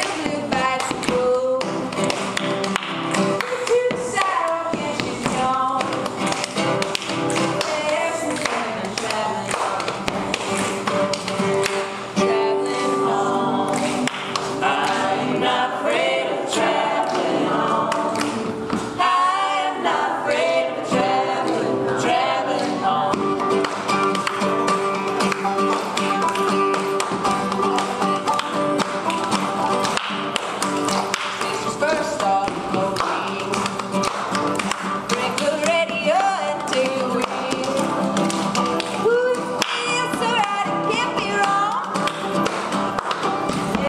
Gracias.